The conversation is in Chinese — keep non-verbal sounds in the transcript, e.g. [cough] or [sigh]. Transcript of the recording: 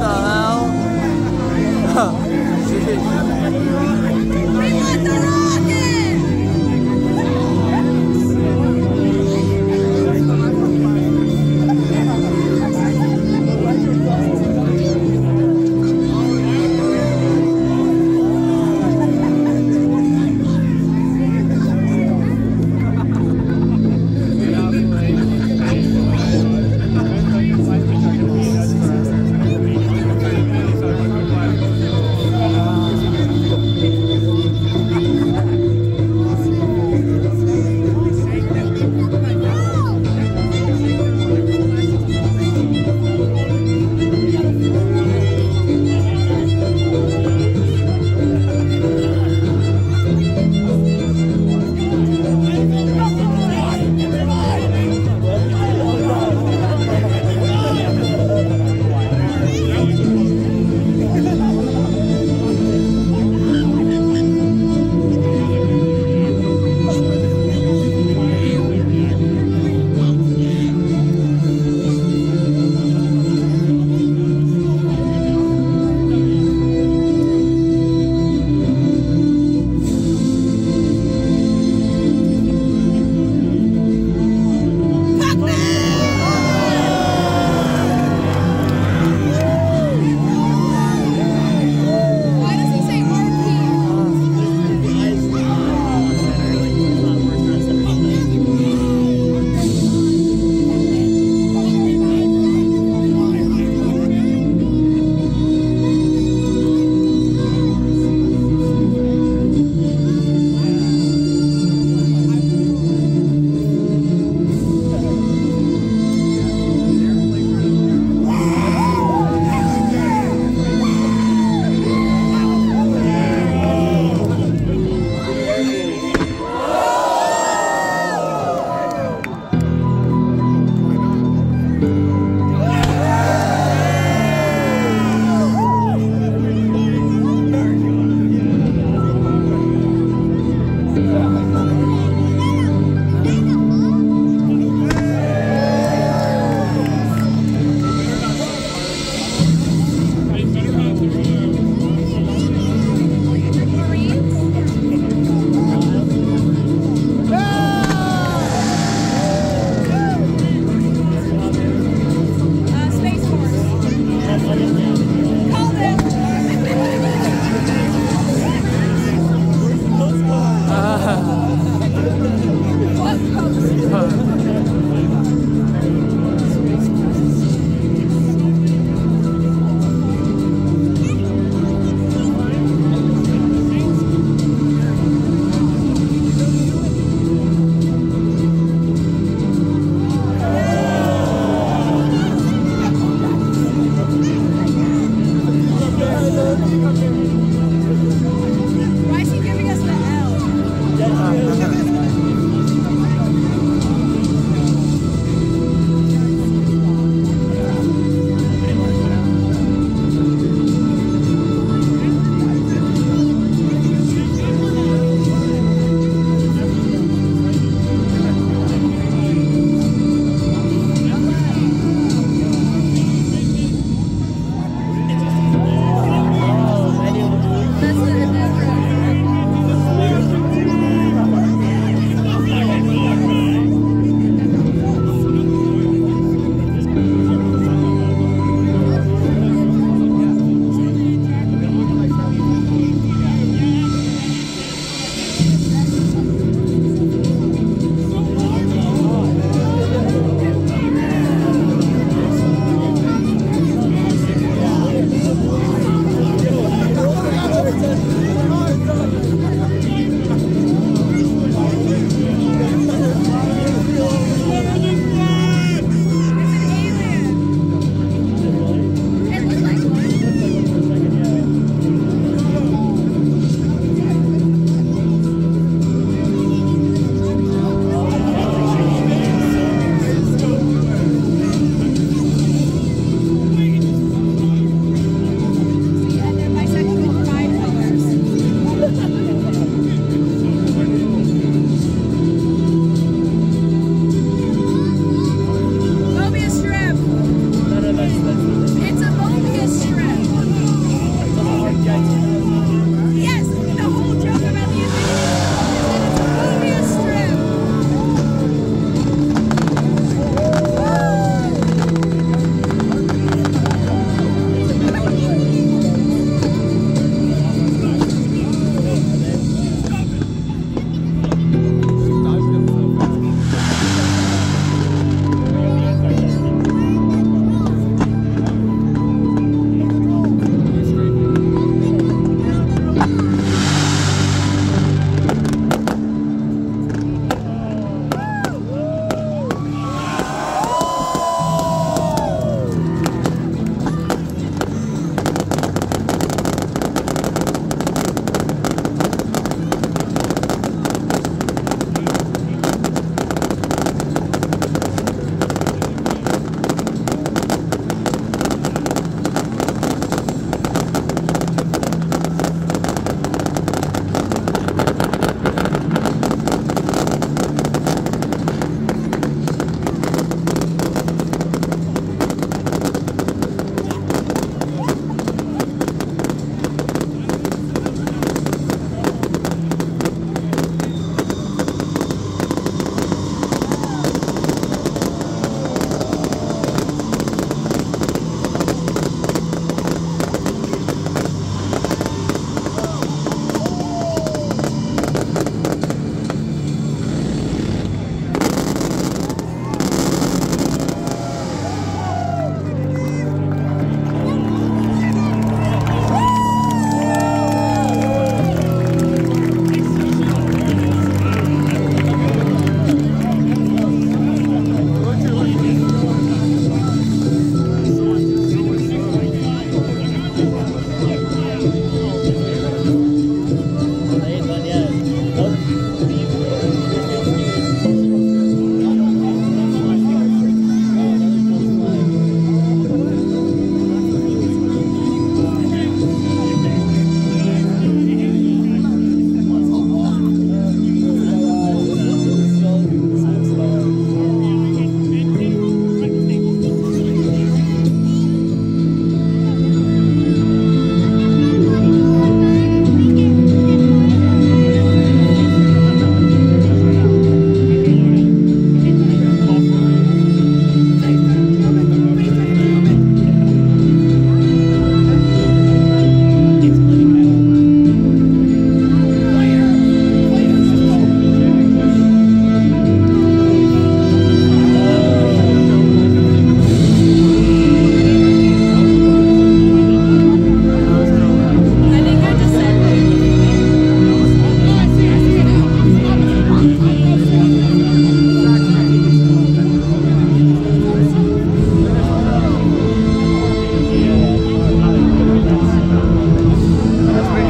啊 [laughs]